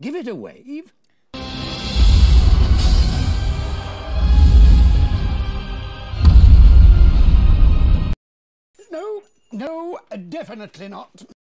Give it a wave. No, no, definitely not.